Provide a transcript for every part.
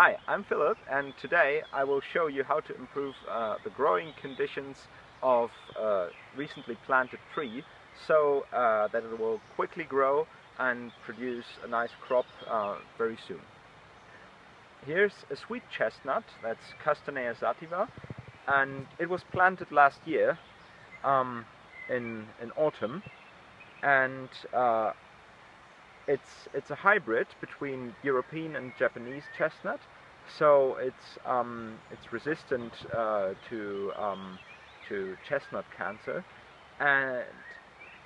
Hi, I'm Philipp and today I will show you how to improve uh, the growing conditions of a recently planted tree so uh, that it will quickly grow and produce a nice crop uh, very soon. Here's a sweet chestnut, that's Castanea sativa, and it was planted last year um, in, in autumn and uh, it's it's a hybrid between European and Japanese chestnut, so it's um, it's resistant uh, to um, to chestnut cancer, and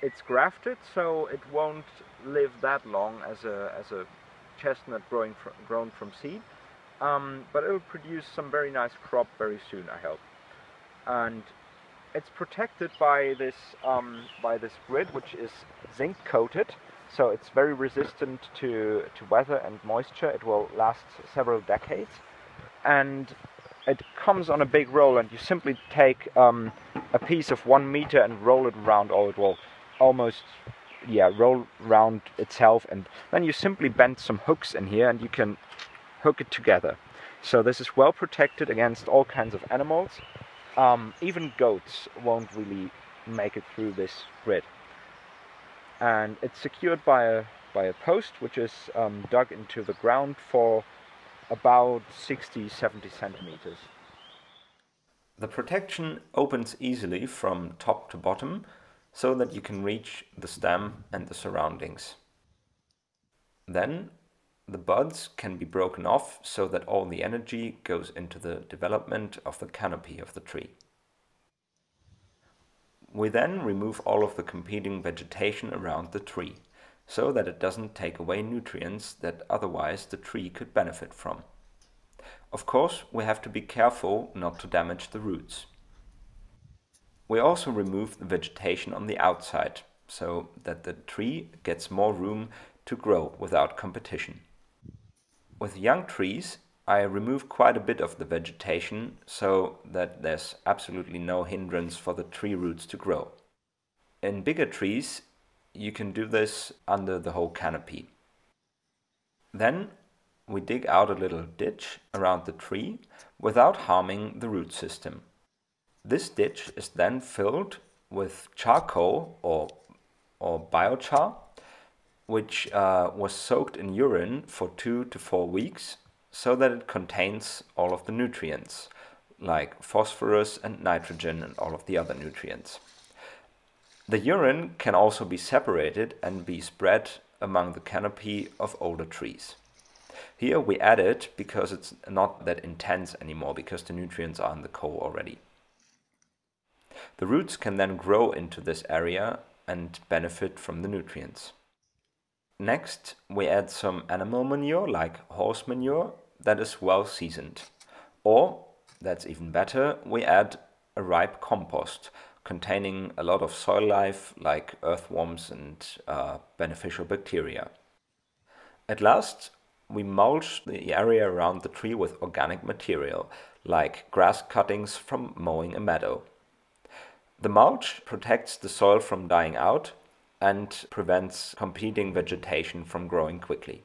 it's grafted, so it won't live that long as a as a chestnut growing fr grown from seed, um, but it will produce some very nice crop very soon, I hope, and it's protected by this um, by this grid, which is zinc coated so it's very resistant to, to weather and moisture. It will last several decades. And it comes on a big roll and you simply take um, a piece of one meter and roll it around or it will almost yeah roll around itself and then you simply bend some hooks in here and you can hook it together so this is well protected against all kinds of animals um, even goats won't really make it through this grid and it's secured by a by a post which is um, dug into the ground for about 60 70 centimeters. The protection opens easily from top to bottom so that you can reach the stem and the surroundings. Then the buds can be broken off so that all the energy goes into the development of the canopy of the tree. We then remove all of the competing vegetation around the tree, so that it doesn't take away nutrients that otherwise the tree could benefit from. Of course, we have to be careful not to damage the roots. We also remove the vegetation on the outside, so that the tree gets more room to grow without competition. With young trees, I remove quite a bit of the vegetation so that there's absolutely no hindrance for the tree roots to grow. In bigger trees, you can do this under the whole canopy. Then we dig out a little ditch around the tree without harming the root system. This ditch is then filled with charcoal or, or biochar, which uh, was soaked in urine for two to four weeks so that it contains all of the nutrients, like phosphorus and nitrogen and all of the other nutrients. The urine can also be separated and be spread among the canopy of older trees. Here we add it because it's not that intense anymore, because the nutrients are in the coal already. The roots can then grow into this area and benefit from the nutrients. Next, we add some animal manure like horse manure that is well seasoned. Or, that's even better, we add a ripe compost containing a lot of soil life like earthworms and uh, beneficial bacteria. At last, we mulch the area around the tree with organic material like grass cuttings from mowing a meadow. The mulch protects the soil from dying out and prevents competing vegetation from growing quickly.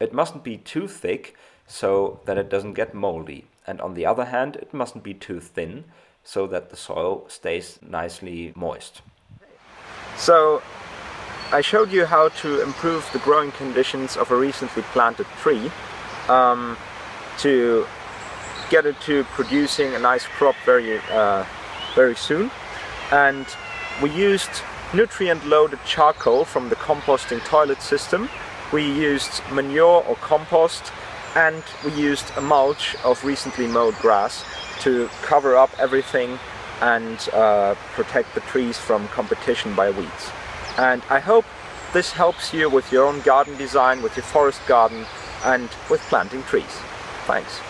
It mustn't be too thick so that it doesn't get moldy. And on the other hand, it mustn't be too thin so that the soil stays nicely moist. So I showed you how to improve the growing conditions of a recently planted tree um, to get it to producing a nice crop very, uh, very soon. And we used nutrient-loaded charcoal from the composting toilet system. We used manure or compost and we used a mulch of recently mowed grass to cover up everything and uh, protect the trees from competition by weeds. And I hope this helps you with your own garden design, with your forest garden and with planting trees. Thanks.